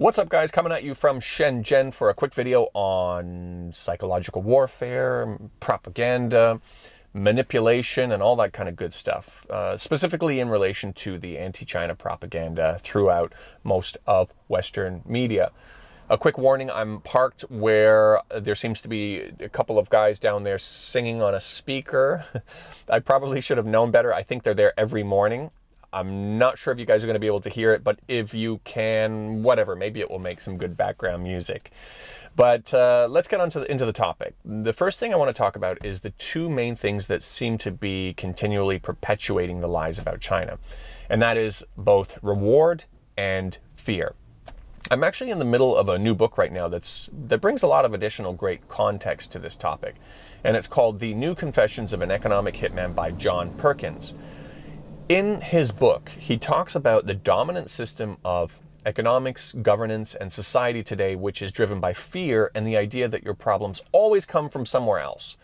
What's up, guys? Coming at you from Shenzhen for a quick video on psychological warfare, propaganda, manipulation, and all that kind of good stuff, uh, specifically in relation to the anti China propaganda throughout most of Western media. A quick warning I'm parked where there seems to be a couple of guys down there singing on a speaker. I probably should have known better. I think they're there every morning. I'm not sure if you guys are going to be able to hear it, but if you can, whatever, maybe it will make some good background music. But uh, let's get on to the, into the topic. The first thing I want to talk about is the two main things that seem to be continually perpetuating the lies about China, and that is both reward and fear. I'm actually in the middle of a new book right now that's that brings a lot of additional great context to this topic, and it's called "The New Confessions of an Economic Hitman" by John Perkins. In his book, he talks about the dominant system of economics, governance, and society today, which is driven by fear and the idea that your problems always come from somewhere else.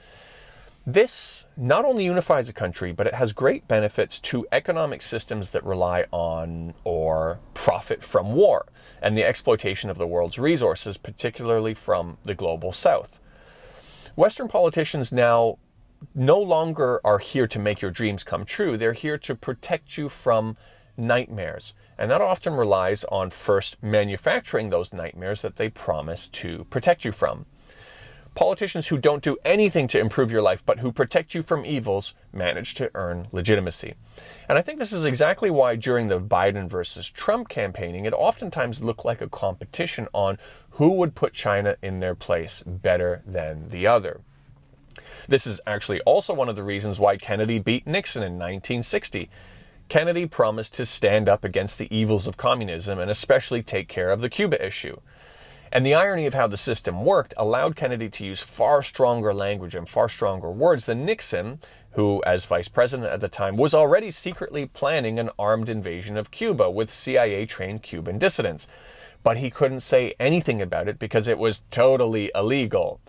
This not only unifies a country, but it has great benefits to economic systems that rely on or profit from war and the exploitation of the world's resources, particularly from the global south. Western politicians now no longer are here to make your dreams come true. They're here to protect you from nightmares. And that often relies on first manufacturing those nightmares that they promise to protect you from. Politicians who don't do anything to improve your life but who protect you from evils manage to earn legitimacy. And I think this is exactly why during the Biden versus Trump campaigning, it oftentimes looked like a competition on who would put China in their place better than the other. This is actually also one of the reasons why Kennedy beat Nixon in 1960. Kennedy promised to stand up against the evils of communism and especially take care of the Cuba issue. And the irony of how the system worked allowed Kennedy to use far stronger language and far stronger words than Nixon, who, as vice president at the time, was already secretly planning an armed invasion of Cuba with CIA trained Cuban dissidents. But he couldn't say anything about it because it was totally illegal.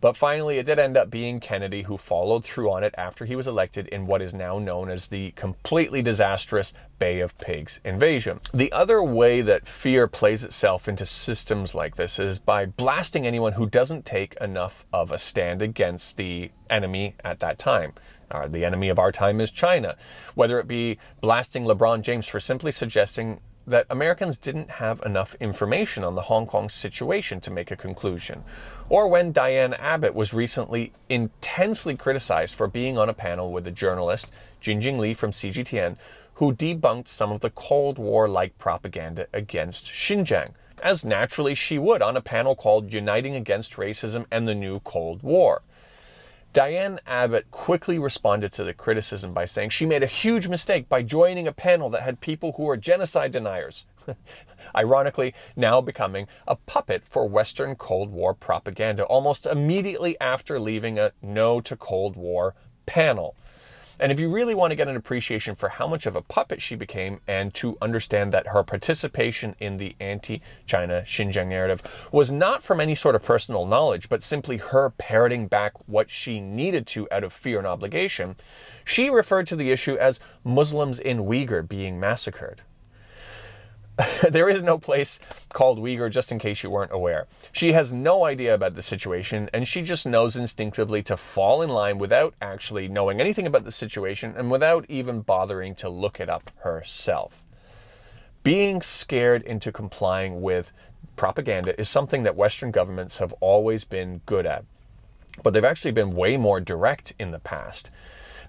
But finally, it did end up being Kennedy who followed through on it after he was elected in what is now known as the completely disastrous Bay of Pigs invasion. The other way that fear plays itself into systems like this is by blasting anyone who doesn't take enough of a stand against the enemy at that time. Uh, the enemy of our time is China. Whether it be blasting LeBron James for simply suggesting that Americans didn't have enough information on the Hong Kong situation to make a conclusion, or when Diane Abbott was recently intensely criticized for being on a panel with the journalist Jingjing Li from CGTN, who debunked some of the Cold War like propaganda against Xinjiang, as naturally she would on a panel called Uniting Against Racism and the New Cold War. Diane Abbott quickly responded to the criticism by saying she made a huge mistake by joining a panel that had people who were genocide deniers. Ironically, now becoming a puppet for Western Cold War propaganda almost immediately after leaving a No to Cold War panel. And if you really want to get an appreciation for how much of a puppet she became and to understand that her participation in the anti China Xinjiang narrative was not from any sort of personal knowledge, but simply her parroting back what she needed to out of fear and obligation, she referred to the issue as Muslims in Uyghur being massacred. there is no place called Uyghur, just in case you weren't aware. She has no idea about the situation, and she just knows instinctively to fall in line without actually knowing anything about the situation and without even bothering to look it up herself. Being scared into complying with propaganda is something that Western governments have always been good at, but they've actually been way more direct in the past.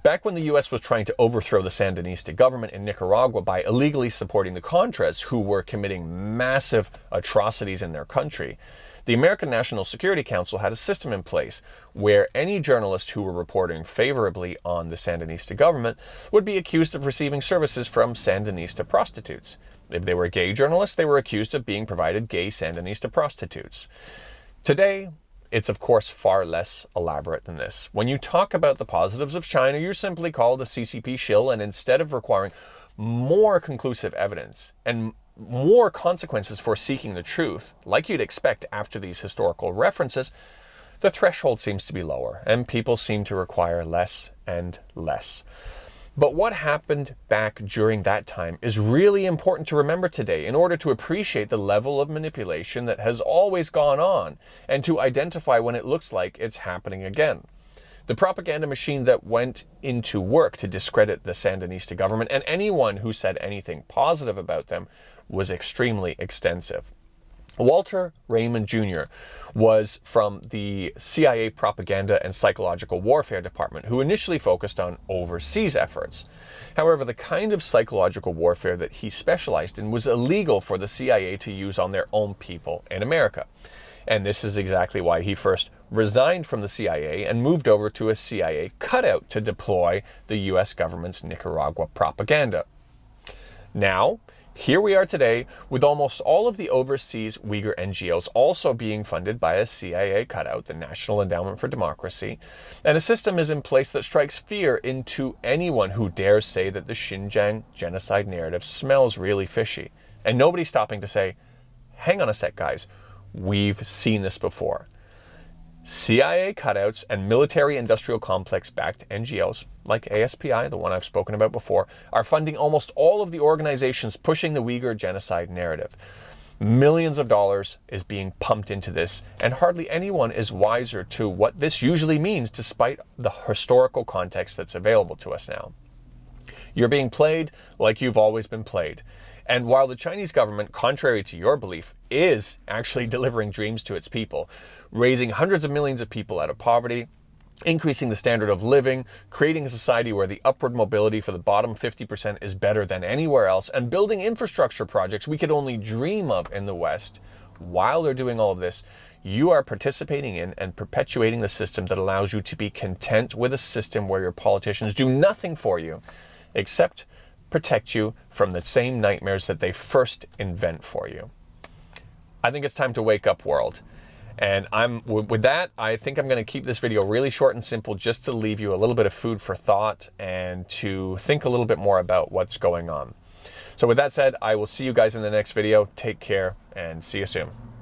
Back when the U.S. was trying to overthrow the Sandinista government in Nicaragua by illegally supporting the Contras, who were committing massive atrocities in their country, the American National Security Council had a system in place where any journalist who were reporting favorably on the Sandinista government would be accused of receiving services from Sandinista prostitutes. If they were gay journalists, they were accused of being provided gay Sandinista prostitutes. Today, it's of course far less elaborate than this. When you talk about the positives of China, you're simply called a CCP shill, and instead of requiring more conclusive evidence and more consequences for seeking the truth, like you'd expect after these historical references, the threshold seems to be lower, and people seem to require less and less. But what happened back during that time is really important to remember today in order to appreciate the level of manipulation that has always gone on and to identify when it looks like it's happening again. The propaganda machine that went into work to discredit the Sandinista government and anyone who said anything positive about them was extremely extensive. Walter Raymond Jr. was from the CIA Propaganda and Psychological Warfare Department, who initially focused on overseas efforts. However, the kind of psychological warfare that he specialized in was illegal for the CIA to use on their own people in America. And this is exactly why he first resigned from the CIA and moved over to a CIA cutout to deploy the US government's Nicaragua propaganda. Now, here we are today with almost all of the overseas Uyghur NGOs also being funded by a CIA cutout, the National Endowment for Democracy, and a system is in place that strikes fear into anyone who dares say that the Xinjiang genocide narrative smells really fishy. And nobody's stopping to say, hang on a sec, guys, we've seen this before. CIA cutouts and military industrial complex backed NGOs, like ASPI, the one I've spoken about before, are funding almost all of the organizations pushing the Uyghur genocide narrative. Millions of dollars is being pumped into this, and hardly anyone is wiser to what this usually means despite the historical context that's available to us now. You're being played like you've always been played. And while the Chinese government, contrary to your belief, is actually delivering dreams to its people, raising hundreds of millions of people out of poverty, increasing the standard of living, creating a society where the upward mobility for the bottom 50% is better than anywhere else, and building infrastructure projects we could only dream of in the West, while they're doing all of this, you are participating in and perpetuating the system that allows you to be content with a system where your politicians do nothing for you except protect you from the same nightmares that they first invent for you. I think it's time to wake up, world. And I'm with that, I think I'm going to keep this video really short and simple just to leave you a little bit of food for thought and to think a little bit more about what's going on. So with that said, I will see you guys in the next video. Take care and see you soon.